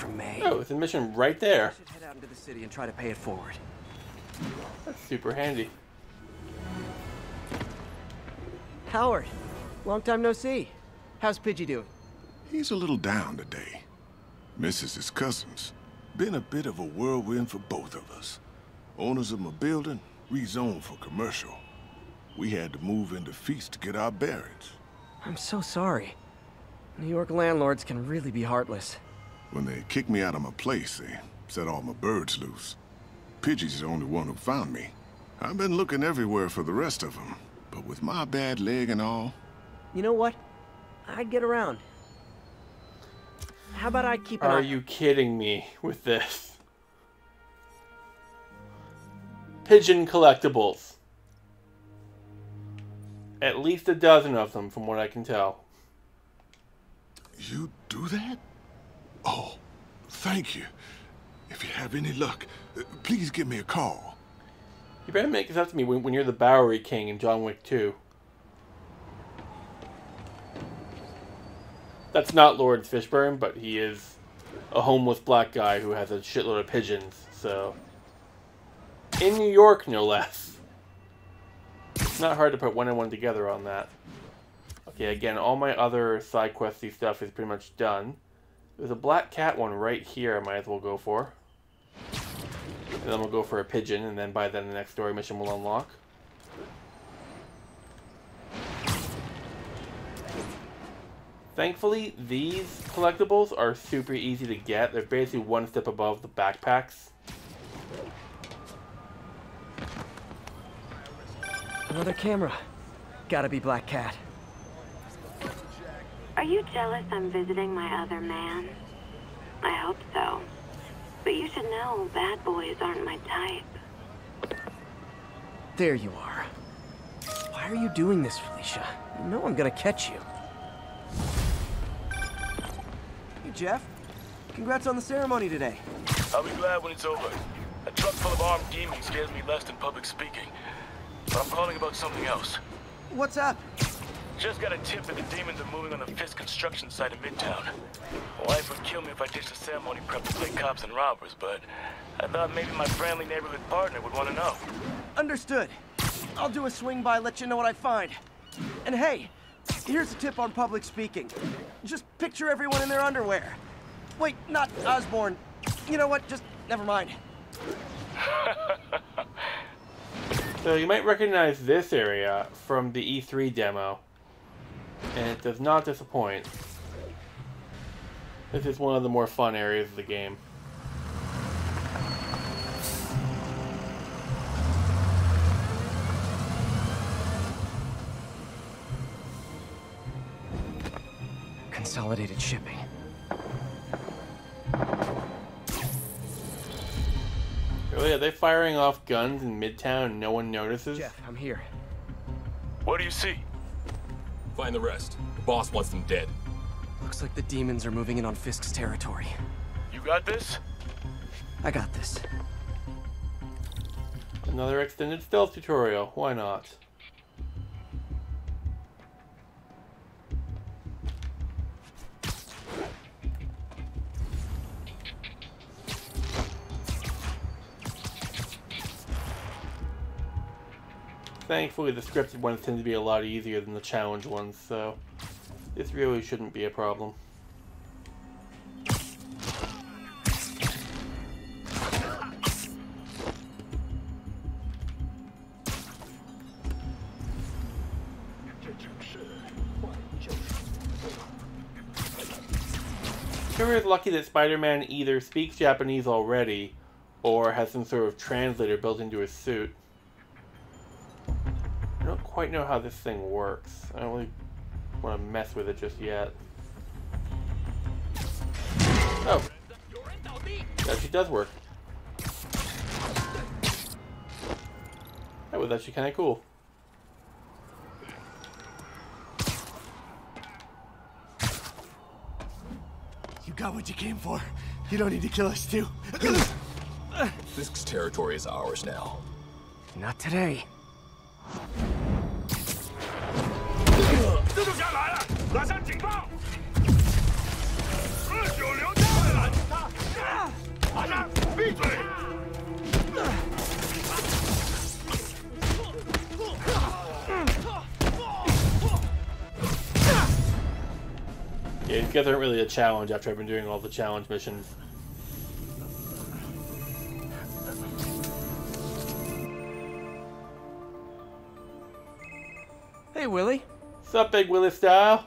from May. Oh, it's a mission right there. should head out into the city and try to pay it forward. That's super handy. Howard, long time no see. How's Pidgey doing? He's a little down today. Misses his cousins. Been a bit of a whirlwind for both of us. Owners of my building rezoned for commercial. We had to move into Feast to get our bearings. I'm so sorry. New York landlords can really be heartless. When they kicked me out of my place, they set all my birds loose. Pidgey's the only one who found me. I've been looking everywhere for the rest of them, but with my bad leg and all, You know what? I'd get around. How about I keep an Are eye- you kidding me with this? Pigeon collectibles. At least a dozen of them, from what I can tell. You do that? Oh, thank you. If you have any luck, please give me a call. You better make this up to me when, when you're the Bowery King in John Wick 2. That's not Laurence Fishburne, but he is a homeless black guy who has a shitload of pigeons, so. In New York, no less. It's not hard to put one and one together on that. Okay, again, all my other side questy stuff is pretty much done. There's a black cat one right here I might as well go for. And then we'll go for a pigeon, and then by then the next story mission will unlock. Thankfully, these collectibles are super easy to get. They're basically one step above the backpacks. Another camera. Gotta be Black Cat. Are you jealous I'm visiting my other man? I hope so. But you should know bad boys aren't my type. There you are. Why are you doing this, Felicia? You know I'm gonna catch you. Hey, Jeff. Congrats on the ceremony today. I'll be glad when it's over. A truck full of armed demons scares me less than public speaking. But I'm calling about something else. What's up? Just got a tip that the demons are moving on the Fisk construction site in Midtown. My wife would kill me if I ditched the ceremony prep to play cops and robbers, but I thought maybe my friendly neighborhood partner would want to know. Understood. I'll do a swing by, let you know what I find. And hey, here's a tip on public speaking. Just picture everyone in their underwear. Wait, not Osborne. You know what? Just never mind. So you might recognize this area from the E3 demo. And it does not disappoint. This is one of the more fun areas of the game. Consolidated shipping. Oh, really, are they firing off guns in Midtown and no one notices? Jeff, I'm here. What do you see? Find the rest. The boss wants them dead. Looks like the demons are moving in on Fisk's territory. You got this? I got this. Another extended stealth tutorial. Why not? Thankfully, the scripted ones tend to be a lot easier than the challenge ones, so this really shouldn't be a problem. Sure is lucky that Spider-Man either speaks Japanese already, or has some sort of translator built into his suit. I don't quite know how this thing works. I don't really want to mess with it just yet. Oh. It actually does work. That was actually kind of cool. You got what you came for. You don't need to kill us too. Fisk's territory is ours now. Not today. Yeah, these guys aren't really a challenge after I've been doing all the challenge missions. Hey, Willie. What's up, Big Willie style?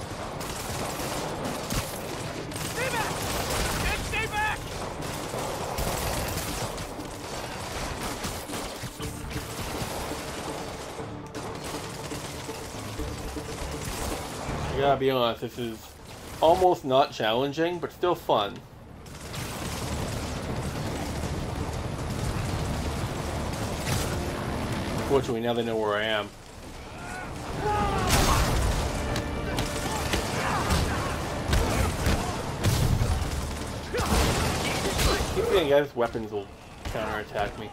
Gotta be honest, this is almost not challenging, but still fun. Fortunately, now they know where I am. Keep getting guys' weapons will counterattack me.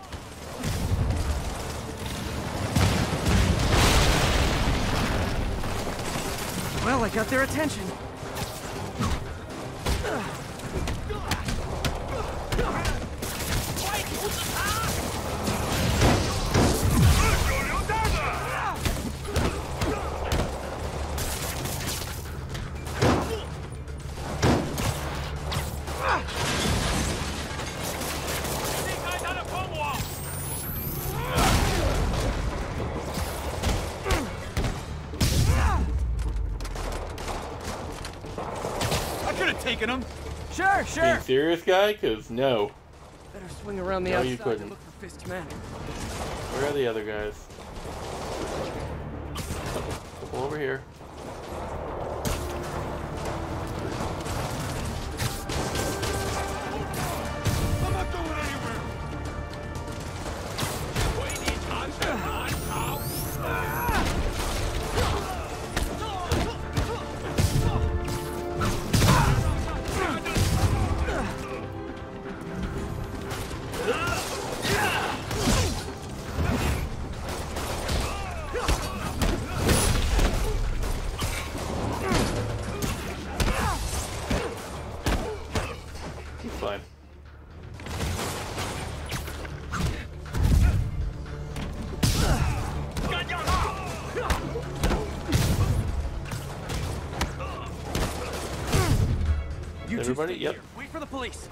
Well, I got their attention. Sure, serious, guy? Cause no. Better swing around the No, you couldn't. look for Fisk. Where are the other guys? Couple over here. Everybody? Yep. here. Wait for the police.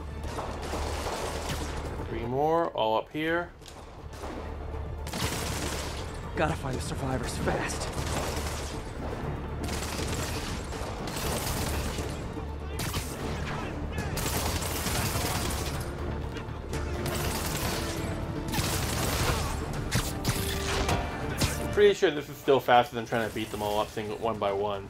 Three more, all up here. Gotta find the survivors fast. Pretty sure this is still faster than trying to beat them all up single one by one.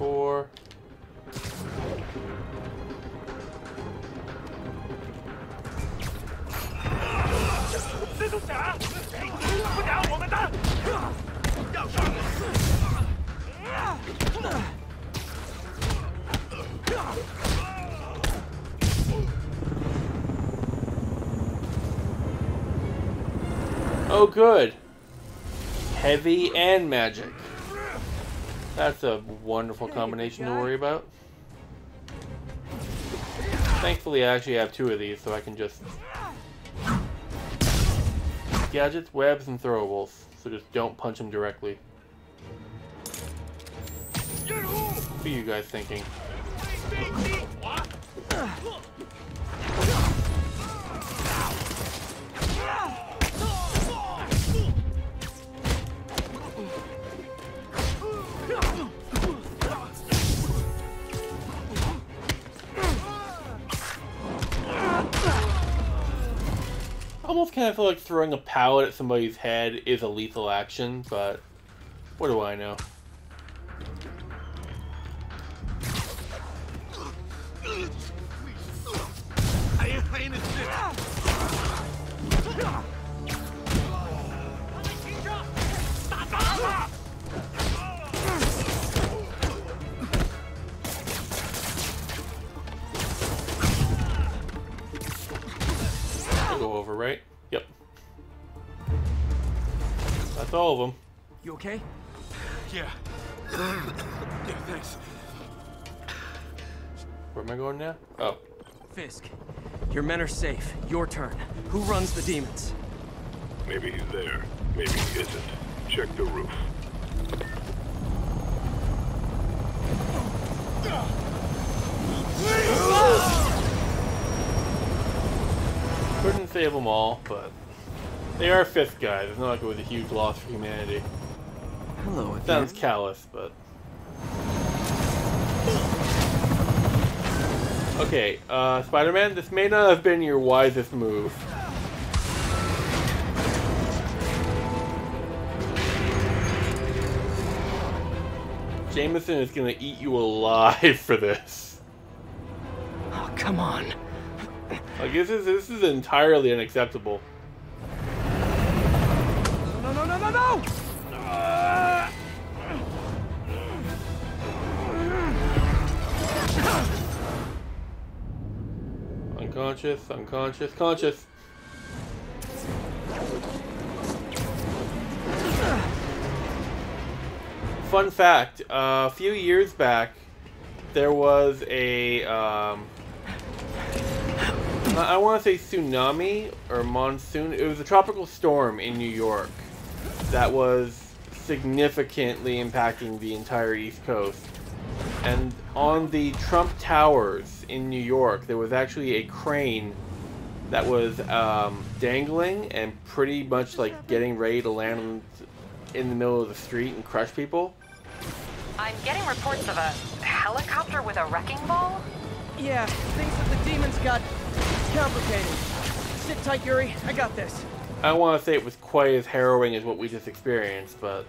Four. Oh, good. Heavy and magic. That's a wonderful combination to worry about. Thankfully, I actually have two of these, so I can just... Gadgets, webs, and throwables. So just don't punch them directly. What are you guys thinking? Almost kind of feel like throwing a pallet at somebody's head is a lethal action, but what do I know? over, right? Yep. That's all of them. You okay? Yeah. yeah, thanks. Where am I going now? Oh. Fisk, your men are safe. Your turn. Who runs the demons? Maybe he's there. Maybe he isn't. Check the roof. Please! Save them all, but they are Fisk guys. It's not like it was a huge loss for humanity. Hello again. Sounds callous, but. Okay, uh, Spider-Man, this may not have been your wisest move. Jameson is gonna eat you alive for this. Oh, come on. Like this is this is entirely unacceptable. No, no, no, no, no! Unconscious, unconscious, conscious. Fun fact, uh, a few years back, there was a, um, I want to say tsunami or monsoon. It was a tropical storm in New York that was significantly impacting the entire East Coast. And on the Trump Towers in New York, there was actually a crane that was um, dangling and pretty much like getting ready to land in the middle of the street and crush people. I'm getting reports of a helicopter with a wrecking ball. Yeah, things with the demons got complicated. Sit tight, Yuri. I got this. I don't want to say it was quite as harrowing as what we just experienced, but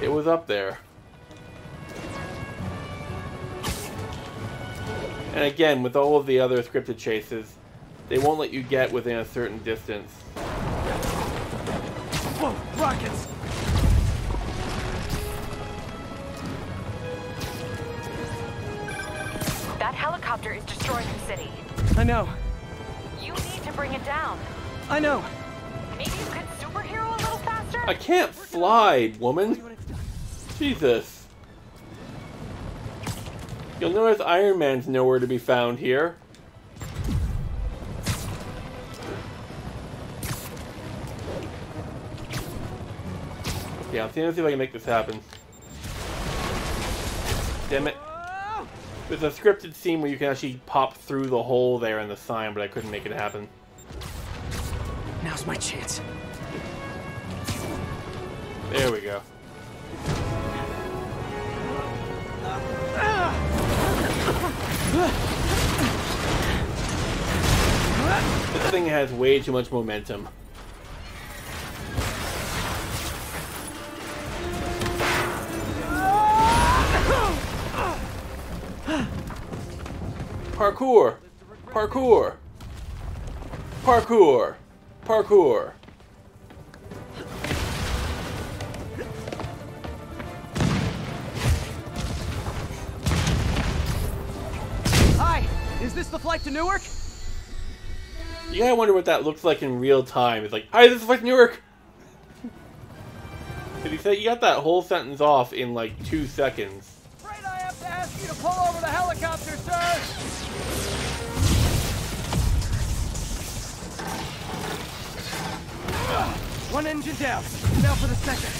it was up there. And again, with all of the other scripted chases, they won't let you get within a certain distance. Whoa, rockets! That helicopter is destroying the city. I know. You need to bring it down. I know. Maybe you could superhero a little faster? I can't fly, woman. Jesus. You'll notice Iron Man's nowhere to be found here. Yeah, I'm seeing see if I can make this happen. Damn it. There's a scripted scene where you can actually pop through the hole there in the sign, but I couldn't make it happen. Now's my chance. There we go. This thing has way too much momentum. Parkour! Parkour! Parkour! Parkour! Hi, is this the flight to Newark? You gotta wonder what that looks like in real time. It's like, hi, this is like Newark! Did he say you got that whole sentence off in like two seconds? Afraid I have to ask you to pull over the helicopter, sir. One engine down. Now for the second.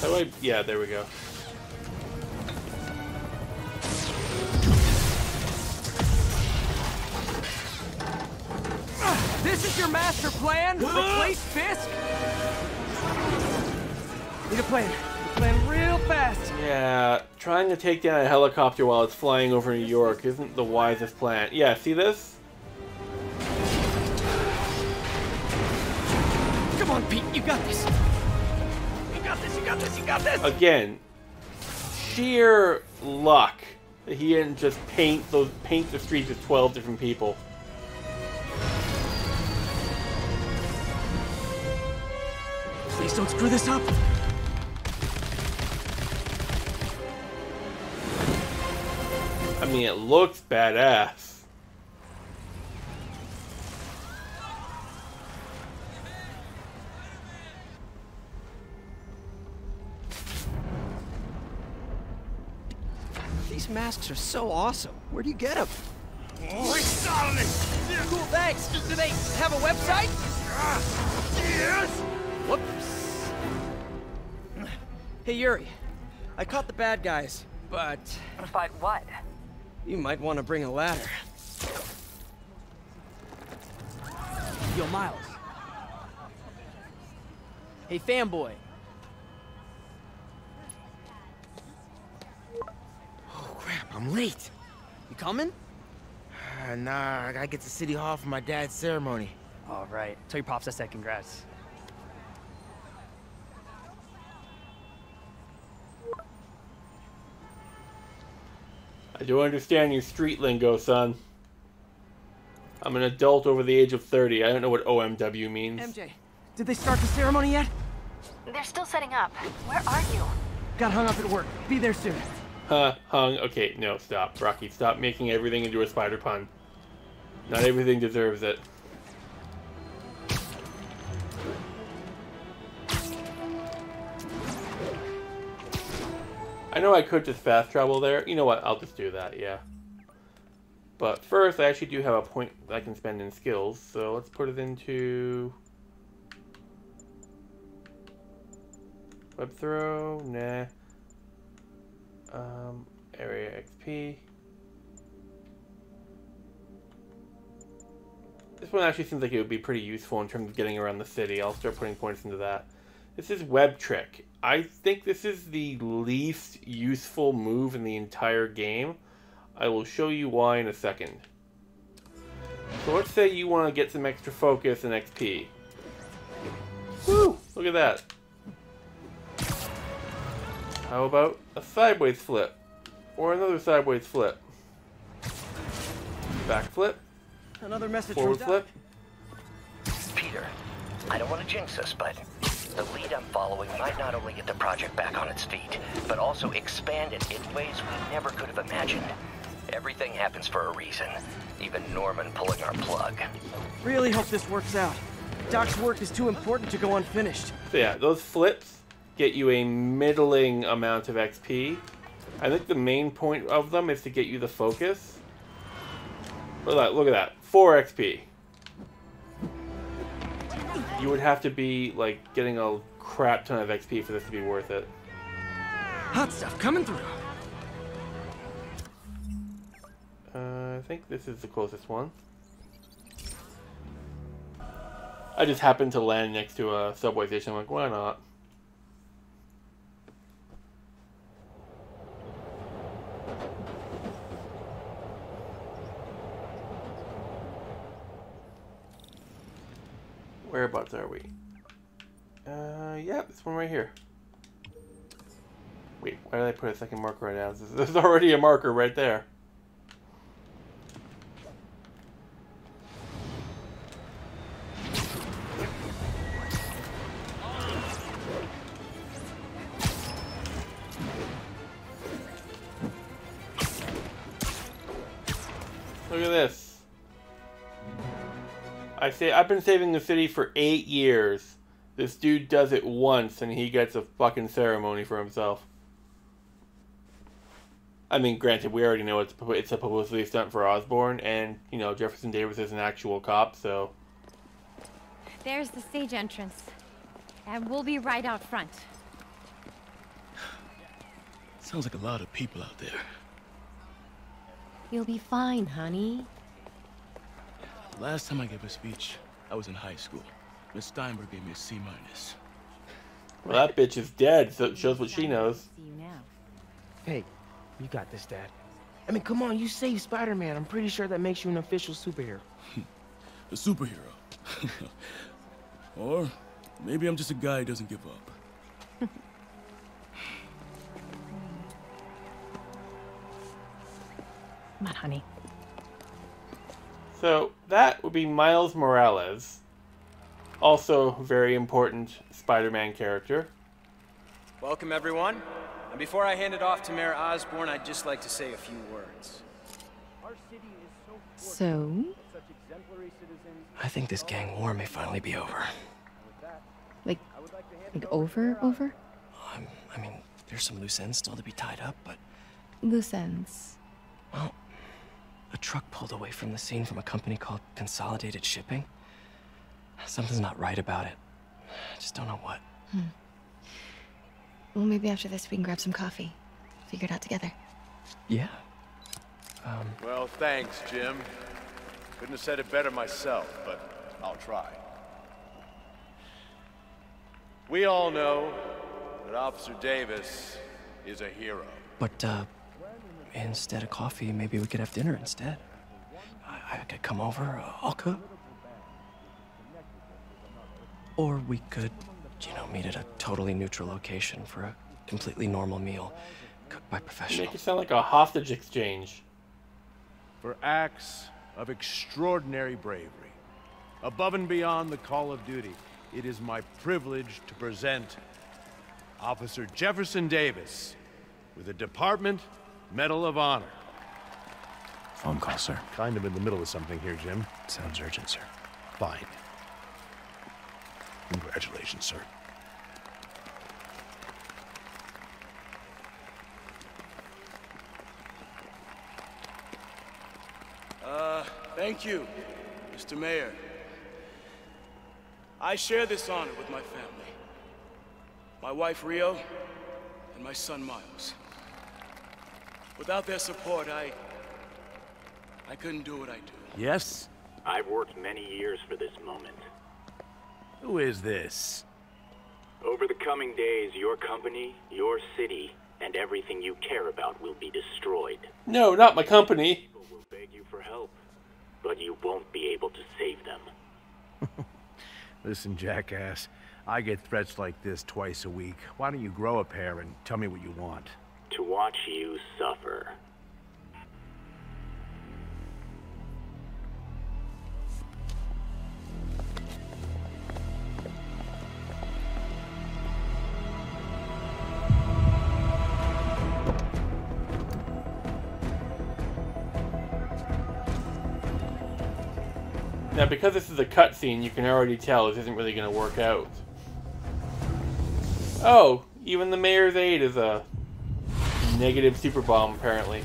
How do I? Yeah, there we go. This is your master plan? Replace Fisk? Need a plan. Need a plan real fast. Yeah, trying to take down a helicopter while it's flying over New York isn't the wisest plan. Yeah, see this? You got this. You got this. You got this. You got this. Again, sheer luck that he didn't just paint those paint the streets with twelve different people. Please don't screw this up. I mean, it looks badass. These masks are so awesome. Where do you get them? Oh, he's starting! Cool, thanks. Do they have a website? Yes! Whoops. Hey, Yuri. I caught the bad guys, but But what? you might want to bring a ladder. Yo, Miles. Hey, fanboy. I'm late. You coming? Uh, nah, I gotta get to City Hall for my dad's ceremony. All right. Tell your pops I said congrats. I do understand your street lingo, son. I'm an adult over the age of 30. I don't know what OMW means. MJ, did they start the ceremony yet? They're still setting up. Where are you? Got hung up at work. Be there soon. Huh, hung. Okay, no, stop. Rocky, stop making everything into a spider pun. Not everything deserves it. I know I could just fast travel there. You know what? I'll just do that, yeah. But first, I actually do have a point I can spend in skills, so let's put it into... Web throw? Nah. Um, area XP. This one actually seems like it would be pretty useful in terms of getting around the city. I'll start putting points into that. This is Web Trick. I think this is the least useful move in the entire game. I will show you why in a second. So let's say you want to get some extra focus and XP. Woo! Look at that. How about a sideways flip? Or another sideways flip? Back flip? Another message Forward from flip? Peter, I don't want to jinx us, but the lead I'm following might not only get the project back on its feet, but also expand it in ways we never could have imagined. Everything happens for a reason, even Norman pulling our plug. Really hope this works out. Doc's work is too important to go unfinished. So yeah, those flips get you a middling amount of XP. I think the main point of them is to get you the focus. Look at that, look at that. 4 XP. You would have to be, like, getting a crap ton of XP for this to be worth it. Hot stuff coming through. Uh, I think this is the closest one. I just happened to land next to a subway station. I'm like, why not? Whereabouts are we? Uh, yeah, this one right here. Wait, why did I put a second marker right now? There's already a marker right there. Look at this. I say I've been saving the city for eight years. This dude does it once and he gets a fucking ceremony for himself. I mean, granted, we already know it's it's a publicity stunt for Osborne, and you know Jefferson Davis is an actual cop, so There's the stage entrance. And we'll be right out front. Sounds like a lot of people out there. You'll be fine, honey. The last time I gave a speech, I was in high school. Miss Steinberg gave me a C minus. well, that bitch is dead, so it shows what she knows. See you now. Hey, you got this, Dad. I mean, come on, you saved Spider-Man. I'm pretty sure that makes you an official superhero. A superhero. or maybe I'm just a guy who doesn't give up. Come on, honey. So that would be Miles Morales, also very important Spider-Man character. Welcome, everyone. And before I hand it off to Mayor Osborne, I'd just like to say a few words. So? I think this gang war may finally be over. Like, like over, over? I'm, I mean, there's some loose ends still to be tied up, but loose ends? Well, a truck pulled away from the scene from a company called Consolidated Shipping. Something's not right about it. I just don't know what. Hmm. Well, maybe after this we can grab some coffee. Figure it out together. Yeah. Um, Well, thanks, Jim. Couldn't have said it better myself, but I'll try. We all know that Officer Davis is a hero. but, uh, instead of coffee, maybe we could have dinner instead. I, I could come over, uh, I'll cook. Or we could, you know, meet at a totally neutral location for a completely normal meal, cooked by professional. Make it sound like a hostage exchange. For acts of extraordinary bravery, above and beyond the call of duty, it is my privilege to present Officer Jefferson Davis with the Department Medal of Honor. Phone call, sir. Kind of in the middle of something here, Jim. Sounds urgent, sir. Fine. Congratulations, sir. Uh, thank you, Mr. Mayor. I share this honor with my family. My wife, Rio, and my son, Miles. Without their support, I... I couldn't do what I do. Yes? I've worked many years for this moment. Who is this? Over the coming days, your company, your city, and everything you care about will be destroyed. No, not my company. People will beg you for help, but you won't be able to save them. Listen, jackass. I get threats like this twice a week. Why don't you grow a pair and tell me what you want? To watch you suffer. Now, because this is a cutscene, you can already tell this isn't really going to work out. Oh, even the mayor's aide is a negative super bomb, apparently.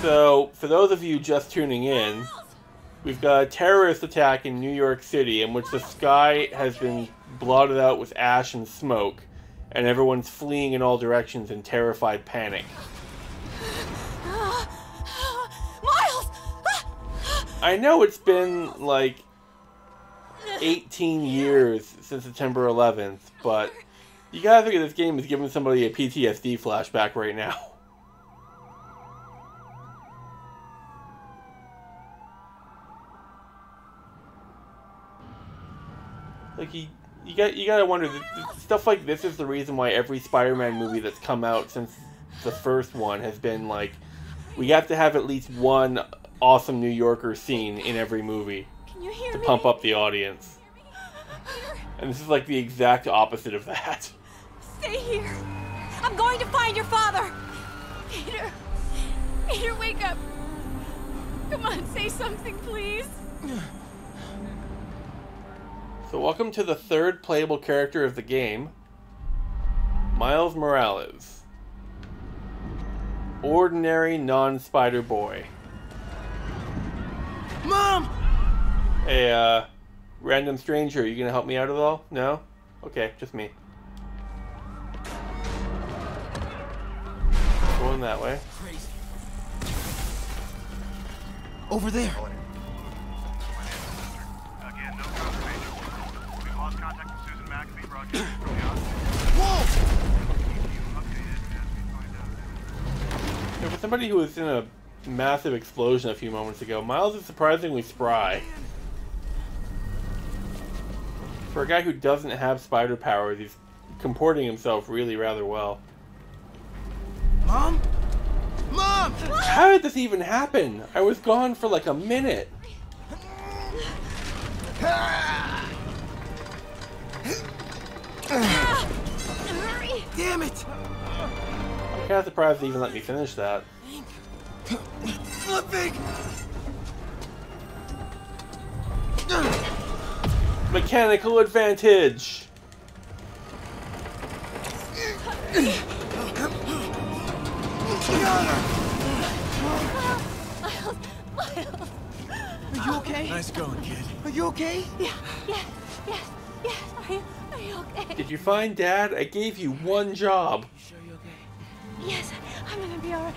So, for those of you just tuning in, we've got a terrorist attack in New York City in which the sky has been blotted out with ash and smoke, and everyone's fleeing in all directions in terrified panic. Miles! I know it's been like 18 years since September 11th, but you gotta figure this game is giving somebody a PTSD flashback right now. Like you, you got you gotta wonder th- th- stuff like this is the reason why every Spider-Man movie that's come out since the first one has been like, we have to have at least one awesome New Yorker scene in every movie Can you hear to me? pump up the audience. And this is like the exact opposite of that. Stay here. I'm going to find your father. Peter. Peter, wake up. Come on, say something, please. So welcome to the third playable character of the game, Miles Morales. Ordinary non-spider boy. Mom! Hey, uh, random stranger, you gonna help me out at all? No? Okay, just me. Going that way. Crazy. Over there. Somebody who was in a massive explosion a few moments ago, Miles is surprisingly spry. For a guy who doesn't have spider powers, he's comporting himself really rather well. Mom? Mom! How did this even happen? I was gone for like a minute. Damn it! I'm kind of surprised they even let me finish that. Flipping! Mechanical advantage! Are you okay? Nice going, kid. Are you okay? Yeah, yes, yes, yes. Are you, are you okay? Did you find Dad? I gave you one job. Yes, I'm gonna be alright.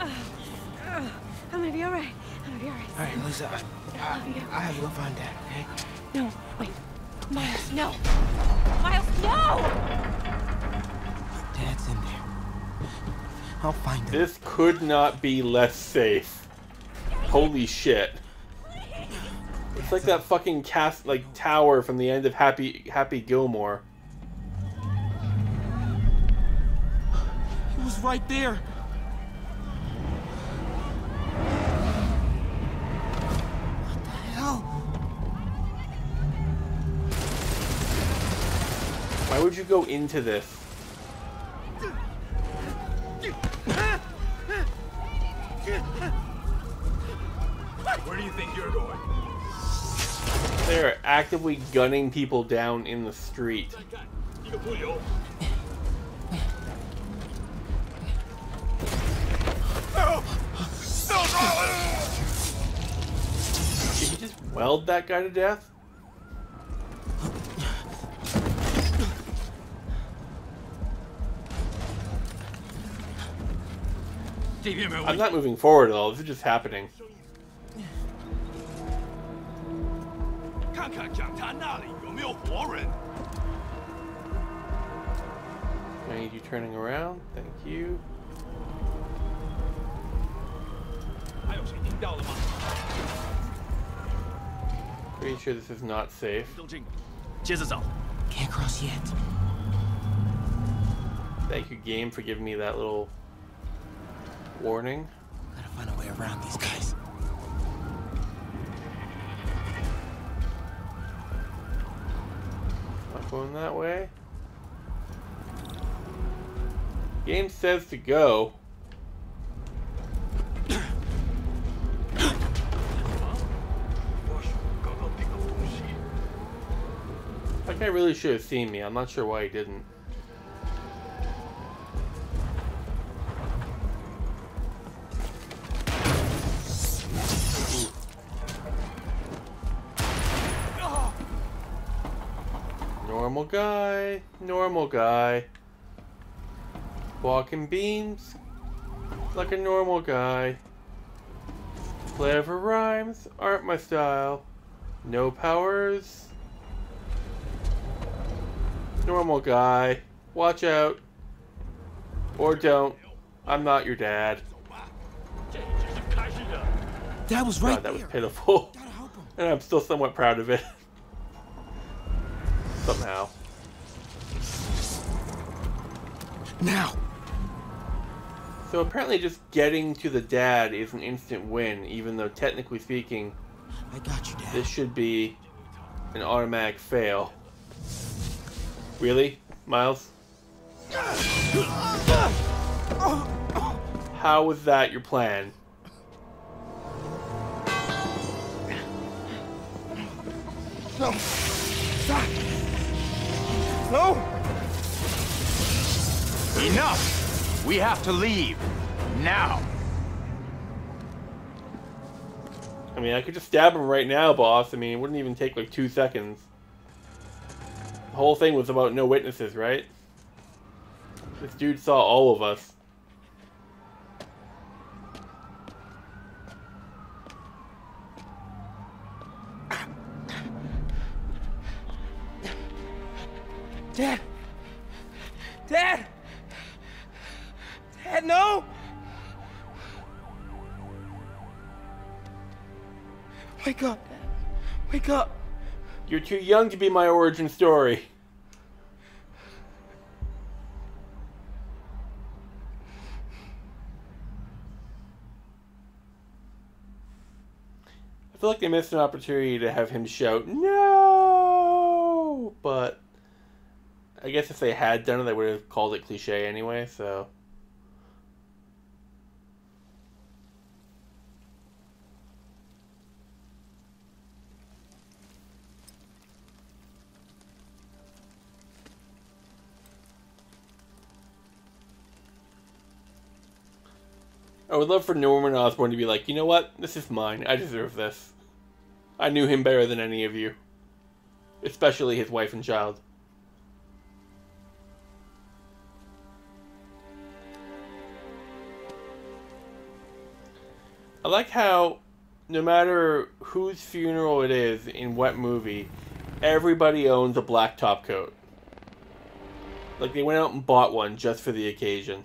Uh, uh, I'm gonna be alright. I'm gonna be alright. All right, Lisa. I, I, I have to go find Dad, okay? No, wait. Miles, no. Miles, no! Dad's in there. I'll find him. This could not be less safe. Holy shit. It's like that fucking cast like tower from the end of Happy Happy Gilmore. Was right there. What the hell? Why would you go into this? Where do you think you're going? They're actively gunning people down in the street. Did he just weld that guy to death? I'm not moving forward at all. This is just happening. I need you turning around. Thank you. Pretty sure this is not safe. Can't cross yet. Thank you, game, for giving me that little warning. Gotta find a way around these okay. guys. Not going that way. Game says to go. Guy really should have seen me. I'm not sure why he didn't. Normal guy, normal guy. Walking beams like a normal guy. Clever rhymes aren't my style. No powers. Normal guy. Watch out. Or don't. I'm not your dad. Dad was right God, that was pitiful. And I'm still somewhat proud of it. Somehow. Now. So apparently just getting to the dad is an instant win, even though technically speaking, I got you, Dad. this should be an automatic fail. Really, Miles? How was that your plan? No. Stop. No. Enough! We have to leave. Now! I mean, I could just stab him right now, boss. I mean, it wouldn't even take like two seconds. Whole thing was about no witnesses, right? This dude saw all of us. Dad. Dad. Dad, no. Wake up, Dad. Wake up. You're too young to be my origin story. I feel like they missed an opportunity to have him shout, No! But I guess if they had done it, they would have called it cliche anyway, so. I would love for Norman Osborn to be like, you know what? This is mine. I deserve this. I knew him better than any of you. Especially his wife and child. I like how no matter whose funeral it is in what movie, everybody owns a black top coat. Like they went out and bought one just for the occasion.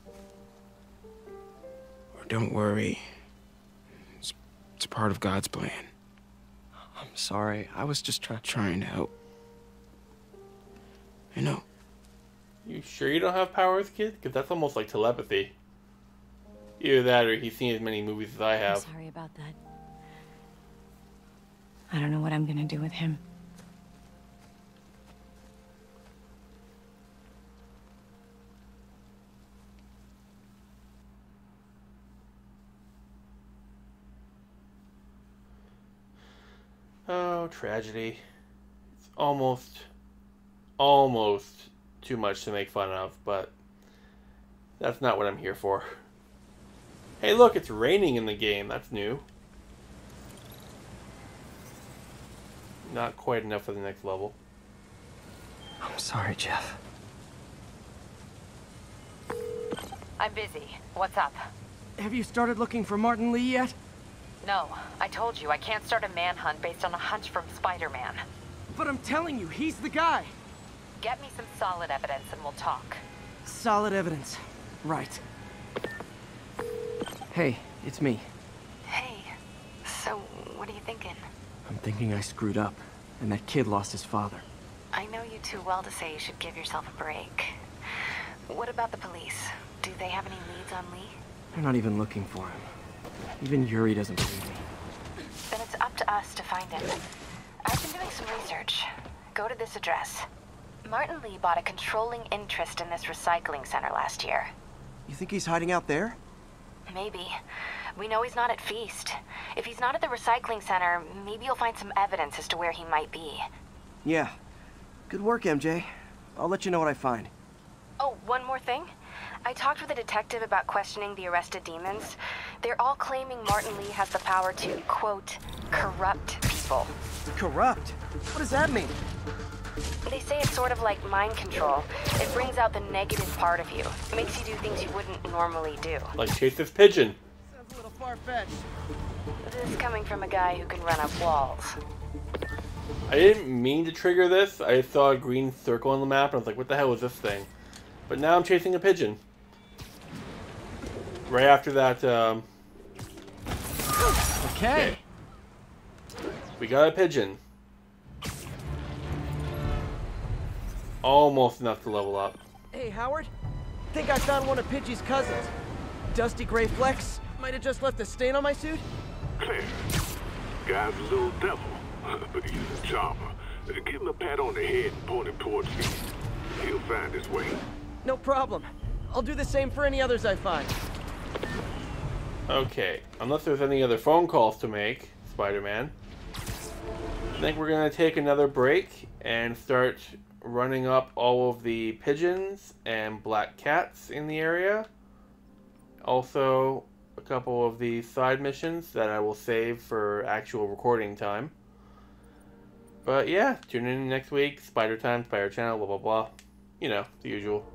Or don't worry. It's, it's part of God's plan. I'm sorry. I was just trying. Trying to help. I know. You sure you don't have powers, kid? Because that's almost like telepathy. Either that or he's seen as many movies as I have. I'm have. sorry about that. I don't know what I'm gonna do with him. Oh, tragedy. It's almost, almost too much to make fun of, but that's not what I'm here for. Hey, look, it's raining in the game. That's new. Not quite enough for the next level. I'm sorry, Jeff. I'm busy. What's up? Have you started looking for Martin Lee yet? No, I told you I can't start a manhunt based on a hunch from Spider-Man. But I'm telling you, he's the guy. Get me some solid evidence and we'll talk. Solid evidence. Right. Hey, it's me. Hey, so what are you thinking? I'm thinking I screwed up, and that kid lost his father. I know you too well to say you should give yourself a break. What about the police? Do they have any leads on Lee? They're not even looking for him. Even Yuri doesn't believe me. Then it's up to us to find him. I've been doing some research. Go to this address. Martin Lee bought a controlling interest in this recycling center last year. You think he's hiding out there? Maybe. We know he's not at Feast. If he's not at the recycling center, maybe you'll find some evidence as to where he might be. Yeah. Good work, MJ. I'll let you know what I find. Oh, one more thing. I talked with a detective about questioning the arrested demons. They're all claiming Martin Lee has the power to, quote, corrupt people. Corrupt? What does that mean? They say it's sort of like mind control. It brings out the negative part of you. It makes you do things you wouldn't normally do. Like chase this pigeon. Sounds a little far-fetched. This is coming from a guy who can run up walls. I didn't mean to trigger this. I saw a green circle on the map and I was like, what the hell is this thing? But now I'm chasing a pigeon. Right after that, um, Okay. we got a pigeon. Almost enough to level up. Hey, Howard. Think I found one of Pidgey's cousins. Dusty gray flecks. Might have just left a stain on my suit. Clear. Guy's a little devil, but he's a charmer. Give him a pat on the head and point him towards me. He'll find his way. No problem. I'll do the same for any others I find. Okay, unless there's any other phone calls to make, Spider-Man. I think we're gonna take another break and start running up all of the pigeons and black cats in the area. Also, a couple of these side missions that I will save for actual recording time. But yeah, tune in next week. Spider Time, Spider Channel, blah blah blah. You know, the usual.